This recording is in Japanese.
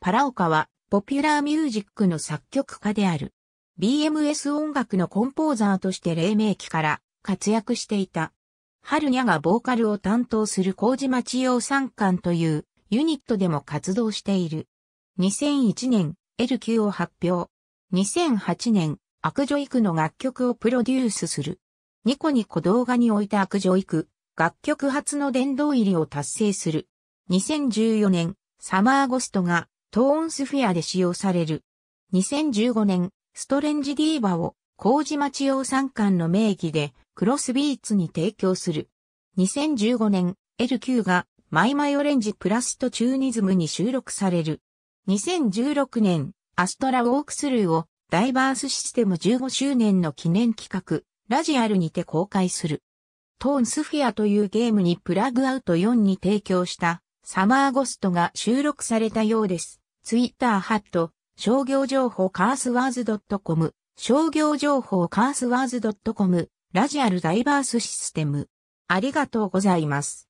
パラオカはポピュラーミュージックの作曲家である。BMS 音楽のコンポーザーとして黎明期から活躍していた。春ニャがボーカルを担当する麹町洋三館というユニットでも活動している。2001年 L 級を発表。2008年悪女育の楽曲をプロデュースする。ニコニコ動画において悪女育、楽曲初の殿堂入りを達成する。2014年サマーゴストがトーンスフィアで使用される。2015年ストレンジディーバを麹町洋三館の名義でクロスビーツに提供する。2015年、LQ がマイマイオレンジプラストチューニズムに収録される。2016年、アストラウォークスルーをダイバースシステム15周年の記念企画、ラジアルにて公開する。トーンスフィアというゲームにプラグアウト4に提供したサマーゴストが収録されたようです。ツイッターハット、商業情報カースワーズ .com、商業情報カースワーズ .com、ラジアルダイバースシステム。ありがとうございます。